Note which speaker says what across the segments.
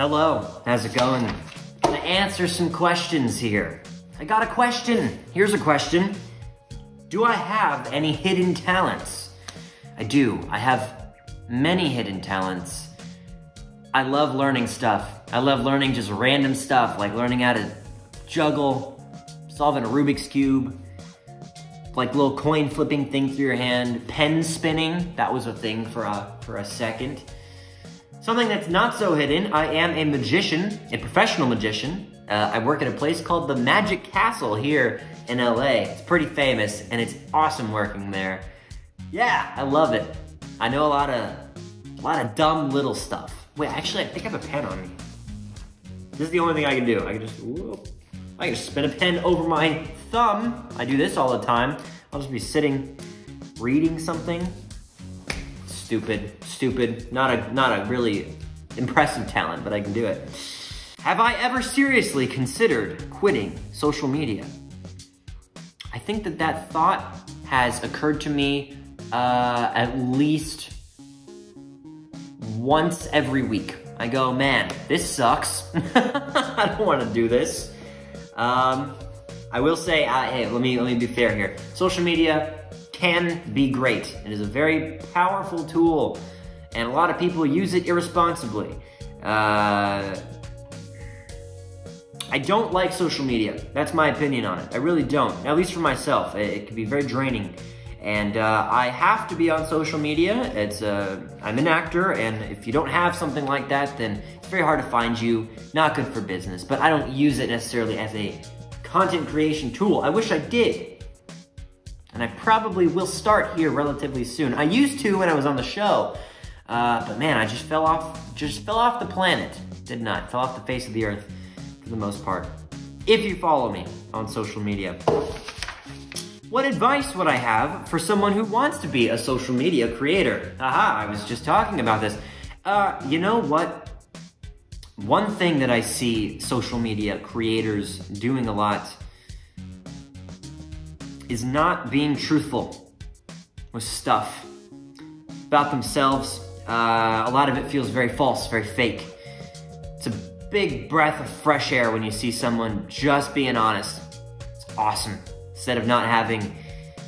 Speaker 1: Hello, how's it going? I'm Gonna answer some questions here. I got a question. Here's a question. Do I have any hidden talents? I do. I have many hidden talents. I love learning stuff. I love learning just random stuff, like learning how to juggle, solving a Rubik's Cube, like little coin flipping thing through your hand, pen spinning, that was a thing for a, for a second. Something that's not so hidden, I am a magician, a professional magician. Uh, I work at a place called the Magic Castle here in LA. It's pretty famous and it's awesome working there. Yeah, I love it. I know a lot of, a lot of dumb little stuff. Wait, actually, I think I have a pen on me. This is the only thing I can do. I can just, whoop, I can just spin a pen over my thumb. I do this all the time. I'll just be sitting, reading something. Stupid, stupid. Not a, not a really impressive talent, but I can do it. Have I ever seriously considered quitting social media? I think that that thought has occurred to me uh, at least once every week. I go, man, this sucks. I don't want to do this. Um, I will say, uh, hey, let me let me be fair here. Social media can be great. It is a very powerful tool, and a lot of people use it irresponsibly. Uh, I don't like social media. That's my opinion on it. I really don't. At least for myself, it, it can be very draining. And uh, I have to be on social media. It's uh, I'm an actor, and if you don't have something like that, then it's very hard to find you. Not good for business, but I don't use it necessarily as a content creation tool. I wish I did. And I probably will start here relatively soon. I used to when I was on the show, uh, but man, I just fell off, just fell off the planet, did not. Fell off the face of the earth for the most part. If you follow me on social media. What advice would I have for someone who wants to be a social media creator? Aha, I was just talking about this. Uh, you know what? One thing that I see social media creators doing a lot is not being truthful with stuff about themselves. Uh, a lot of it feels very false, very fake. It's a big breath of fresh air when you see someone just being honest. It's awesome instead of not having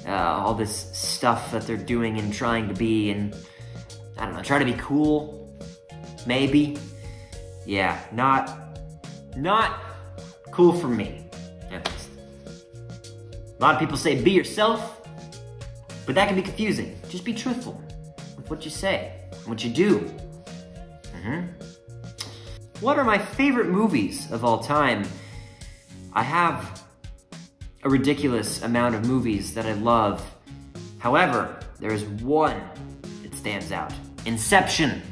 Speaker 1: uh, all this stuff that they're doing and trying to be and I don't know, try to be cool, maybe. Yeah, not, not cool for me. A lot of people say be yourself, but that can be confusing. Just be truthful with what you say, what you do. Mm -hmm. What are my favorite movies of all time? I have a ridiculous amount of movies that I love. However, there is one that stands out. Inception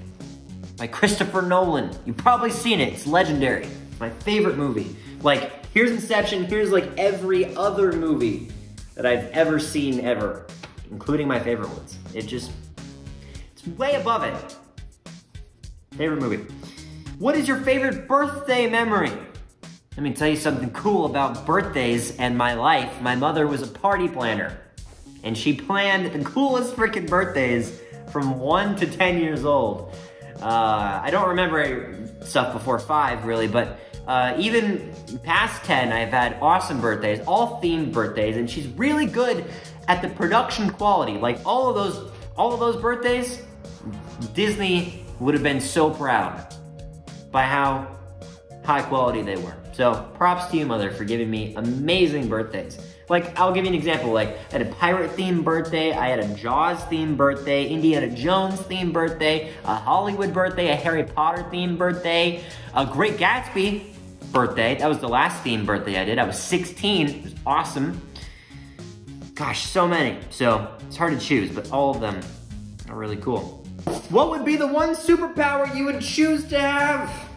Speaker 1: by Christopher Nolan. You've probably seen it, it's legendary. My favorite movie. Like, here's Inception, here's like every other movie that I've ever seen ever, including my favorite ones. It just, way above it. Favorite movie. What is your favorite birthday memory? Let me tell you something cool about birthdays and my life. My mother was a party planner, and she planned the coolest freaking birthdays from one to 10 years old. Uh, I don't remember stuff before five, really, but uh, even past 10, I've had awesome birthdays, all themed birthdays, and she's really good at the production quality. Like all of those, all of those birthdays, Disney would have been so proud by how high quality they were. So props to you, mother, for giving me amazing birthdays. Like, I'll give you an example. Like, I had a pirate themed birthday, I had a Jaws themed birthday, Indiana Jones themed birthday, a Hollywood birthday, a Harry Potter themed birthday, a Great Gatsby birthday. That was the last themed birthday I did. I was 16. It was awesome. Gosh, so many. So it's hard to choose, but all of them are really cool. What would be the one superpower you would choose to have?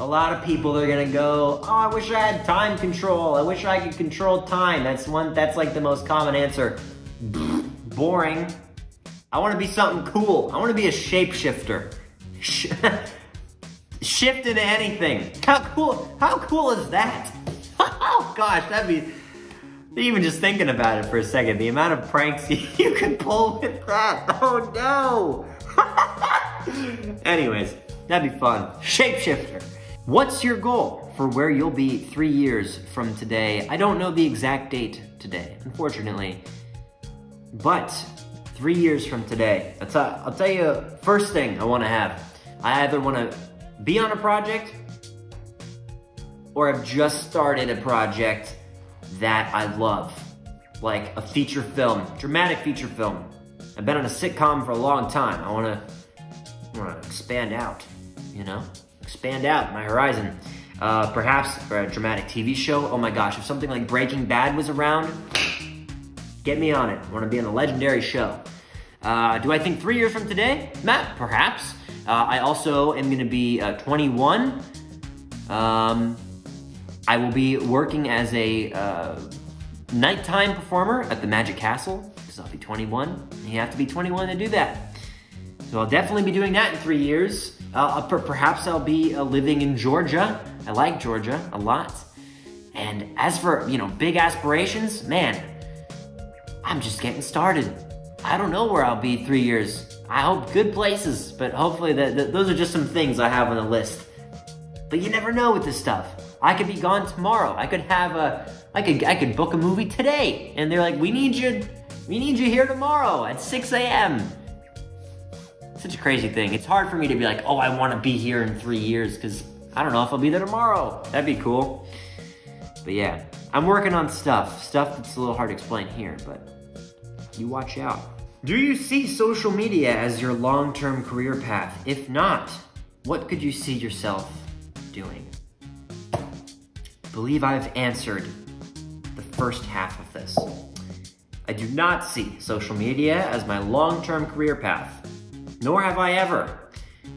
Speaker 1: A lot of people are gonna go, oh, I wish I had time control. I wish I could control time. That's one, that's like the most common answer. Boring. I wanna be something cool. I wanna be a shapeshifter. Shift into anything. How cool, how cool is that? oh gosh, that'd be, even just thinking about it for a second, the amount of pranks you can pull with that. Oh no. Anyways, That'd be fun. Shapeshifter. What's your goal for where you'll be three years from today? I don't know the exact date today, unfortunately. But three years from today, I'll, I'll tell you first thing I want to have. I either want to be on a project or I've just started a project that I love, like a feature film, dramatic feature film. I've been on a sitcom for a long time. I want to, want to expand out, you know, expand out my horizon. Uh, perhaps for a dramatic TV show. Oh my gosh, if something like Breaking Bad was around, get me on it. I want to be on a legendary show. Uh, do I think three years from today? Matt, perhaps. Uh, I also am going to be uh, 21. Um, I will be working as a uh, nighttime performer at the Magic Castle because I'll be 21. You have to be 21 to do that. So I'll definitely be doing that in three years. Uh, perhaps I'll be uh, living in Georgia. I like Georgia a lot. And as for, you know, big aspirations, man, I'm just getting started. I don't know where I'll be three years. I hope good places, but hopefully that those are just some things I have on the list. But you never know with this stuff. I could be gone tomorrow. I could have a, I could, I could book a movie today, and they're like, we need you, we need you here tomorrow at 6 a.m. Such a crazy thing. It's hard for me to be like, oh, I want to be here in three years because I don't know if I'll be there tomorrow. That'd be cool. But yeah, I'm working on stuff, stuff that's a little hard to explain here, but you watch out. Do you see social media as your long-term career path? If not, what could you see yourself doing? Believe I've answered the first half of this. I do not see social media as my long-term career path, nor have I ever.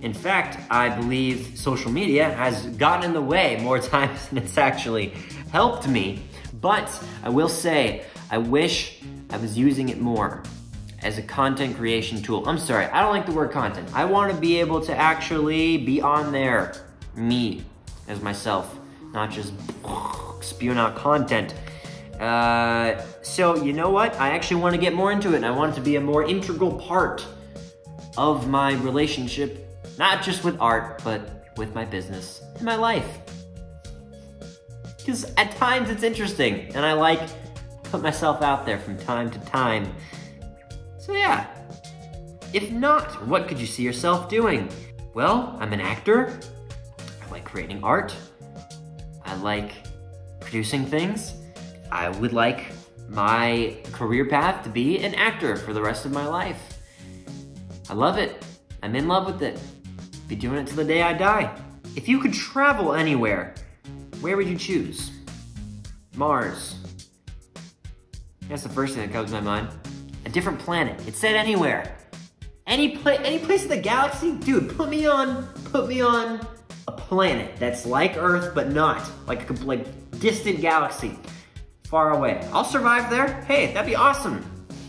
Speaker 1: In fact, I believe social media has gotten in the way more times than it's actually helped me. But I will say, I wish I was using it more as a content creation tool. I'm sorry, I don't like the word content. I want to be able to actually be on there, me, as myself not just spewing out content. Uh, so you know what? I actually want to get more into it and I want it to be a more integral part of my relationship, not just with art, but with my business and my life. Because at times it's interesting and I like put myself out there from time to time. So yeah, if not, what could you see yourself doing? Well, I'm an actor. I like creating art. I like producing things. I would like my career path to be an actor for the rest of my life. I love it. I'm in love with it. Be doing it till the day I die. If you could travel anywhere, where would you choose? Mars. That's the first thing that comes to my mind. A different planet. It said anywhere. Any place, any place in the galaxy, dude. Put me on, put me on a planet that's like Earth, but not. Like a like distant galaxy, far away. I'll survive there. Hey, that'd be awesome.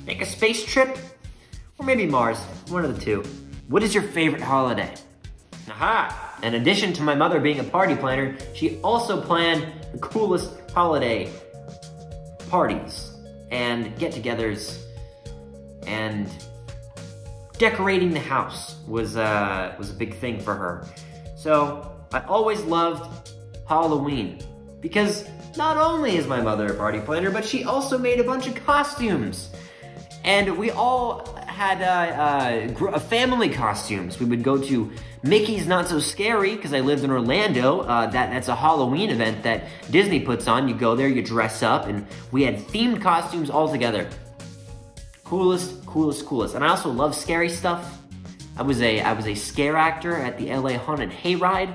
Speaker 1: Make a space trip, or maybe Mars, one of the two. What is your favorite holiday? Aha! In addition to my mother being a party planner, she also planned the coolest holiday parties and get-togethers and decorating the house was uh, was a big thing for her. So I always loved Halloween because not only is my mother a party planner, but she also made a bunch of costumes. And we all had uh, uh, family costumes. We would go to Mickey's Not So Scary because I lived in Orlando. Uh, that that's a Halloween event that Disney puts on. You go there, you dress up, and we had themed costumes all together. Coolest, coolest, coolest. And I also love scary stuff. I was a I was a scare actor at the LA Haunted Hayride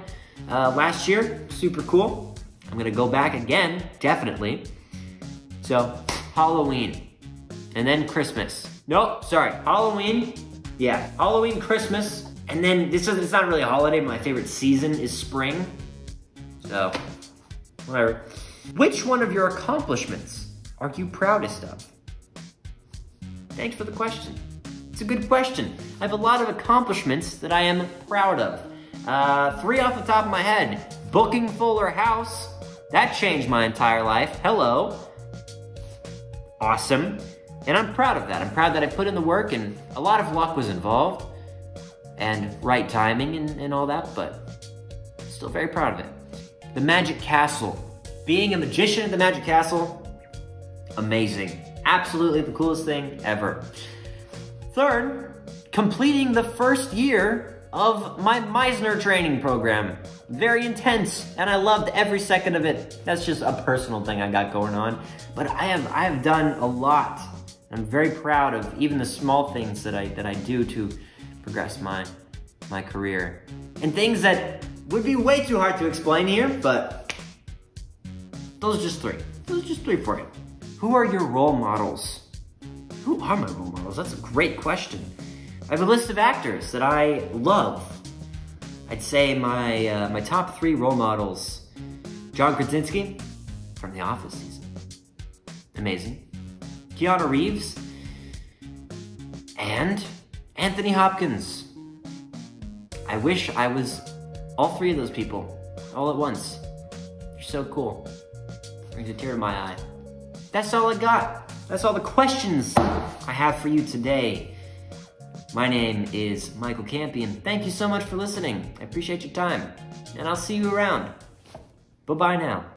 Speaker 1: uh, last year. Super cool. I'm gonna go back again, definitely. So Halloween, and then Christmas. Nope, sorry, Halloween. Yeah, Halloween, Christmas, and then this is it's not really a holiday. My favorite season is spring. So whatever. Which one of your accomplishments are you proudest of? Thanks for the question. A good question. I have a lot of accomplishments that I am proud of. Uh, three off the top of my head. Booking Fuller House. That changed my entire life. Hello. Awesome. And I'm proud of that. I'm proud that I put in the work and a lot of luck was involved. and right timing and, and all that, but still very proud of it. The Magic Castle. Being a magician at the Magic Castle, amazing. Absolutely the coolest thing ever. Third, completing the first year of my Meisner training program. Very intense, and I loved every second of it. That's just a personal thing I got going on. But I have I have done a lot. I'm very proud of even the small things that I that I do to progress my my career. And things that would be way too hard to explain here, but those are just three. Those are just three for you. Who are your role models? Who are my role models? That's a great question. I have a list of actors that I love. I'd say my uh, my top three role models: John Krasinski from The Office season, amazing. Keanu Reeves and Anthony Hopkins. I wish I was all three of those people all at once. You're so cool. Brings a tear to my eye. That's all I got. That's all the questions I have for you today. My name is Michael Campion. Thank you so much for listening. I appreciate your time, and I'll see you around. Bye bye now.